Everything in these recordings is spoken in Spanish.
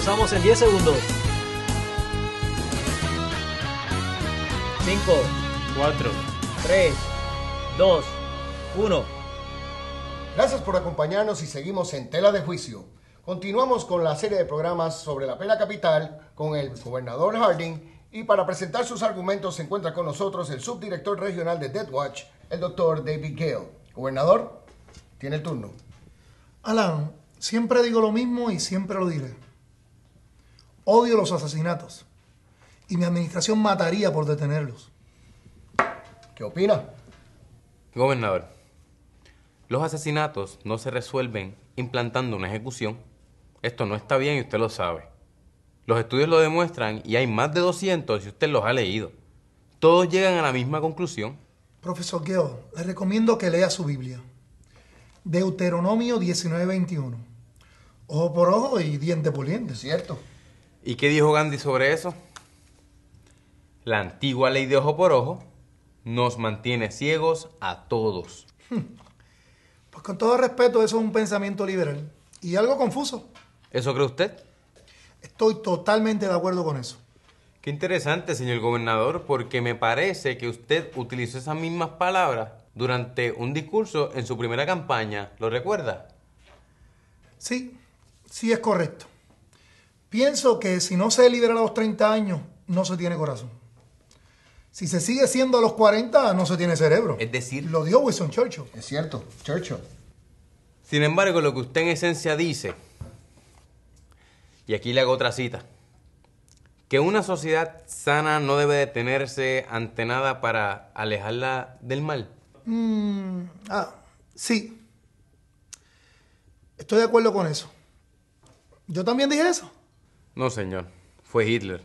Comenzamos en 10 segundos. 5, 4. 3, 2, 1. Gracias por acompañarnos y seguimos en Tela de Juicio. Continuamos con la serie de programas sobre la pena capital con el gobernador Harding y para presentar sus argumentos se encuentra con nosotros el subdirector regional de Death Watch, el doctor David Gale. Gobernador, tiene el turno. Alan, siempre digo lo mismo y siempre lo diré. Odio los asesinatos y mi administración mataría por detenerlos. ¿Qué opina? Gobernador, los asesinatos no se resuelven implantando una ejecución. Esto no está bien y usted lo sabe. Los estudios lo demuestran y hay más de 200 y usted los ha leído. Todos llegan a la misma conclusión. Profesor Gale, le recomiendo que lea su Biblia. Deuteronomio 19:21. Ojo por ojo y diente por diente. ¿Cierto? ¿Y qué dijo Gandhi sobre eso? La antigua ley de ojo por ojo nos mantiene ciegos a todos. Pues con todo respeto, eso es un pensamiento liberal y algo confuso. ¿Eso cree usted? Estoy totalmente de acuerdo con eso. Qué interesante, señor gobernador, porque me parece que usted utilizó esas mismas palabras durante un discurso en su primera campaña. ¿Lo recuerda? Sí, sí es correcto. Pienso que si no se libera a los 30 años, no se tiene corazón. Si se sigue siendo a los 40, no se tiene cerebro. Es decir, Lo dio Winston Churchill. Es cierto, Churchill. sin embargo, lo que usted en esencia dice, y aquí le hago otra cita, que una sociedad sana no debe detenerse ante nada para alejarla del mal. Mm, ah, sí. Estoy de acuerdo con eso. Yo también dije eso. No, señor, fue Hitler.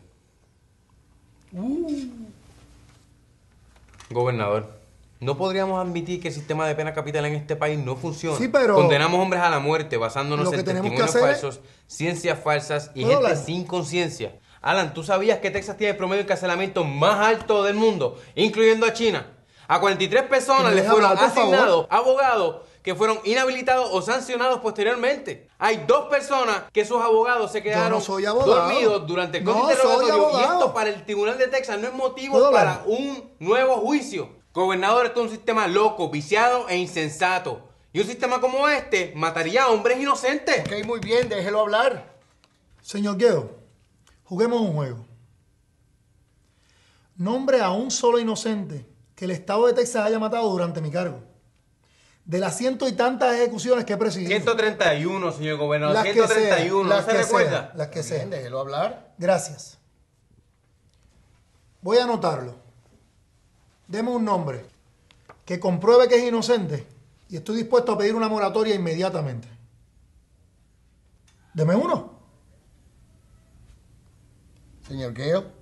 Gobernador, no podríamos admitir que el sistema de pena capital en este país no funciona. Sí, pero- Condenamos hombres a la muerte basándonos en testimonios es- falsos, ciencias falsas y ¿Puedo gente hablar? sin conciencia. Alan, ¿tú sabías que Texas tiene el promedio de encarcelamiento más alto del mundo, incluyendo a China? A 43 personas ¿Me le deja fueron asignados abogados que fueron inhabilitados o sancionados posteriormente. Hay dos personas que sus abogados se quedaron no soy abogado. dormidos durante el No interrogatorio y esto para el Tribunal de Texas no es motivo ¿Puedo para un nuevo juicio. Gobernador, esto es un sistema loco, viciado e insensato. Y un sistema como este mataría a hombres inocentes. Ok, muy bien, déjelo hablar. Señor Guedo, juguemos un juego. Nombre a un solo inocente que el Estado de Texas haya matado durante mi cargo. De las ciento y tantas ejecuciones que he presidido. 131, señor gobernador. Las que 131, sean, ¿no las se que recuerda? sean, las que Bien, sean. déjelo hablar. Gracias. Voy a anotarlo. Deme un nombre que compruebe que es inocente y estoy dispuesto a pedir una moratoria inmediatamente. Deme uno. Señor Gale.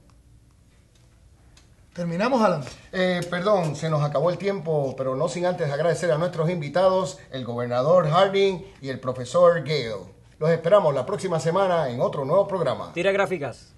Terminamos, Alan. Eh, perdón, se nos acabó el tiempo, pero no sin antes agradecer a nuestros invitados, el gobernador Harding y el profesor Gale. Los esperamos la próxima semana en otro nuevo programa. Tira gráficas.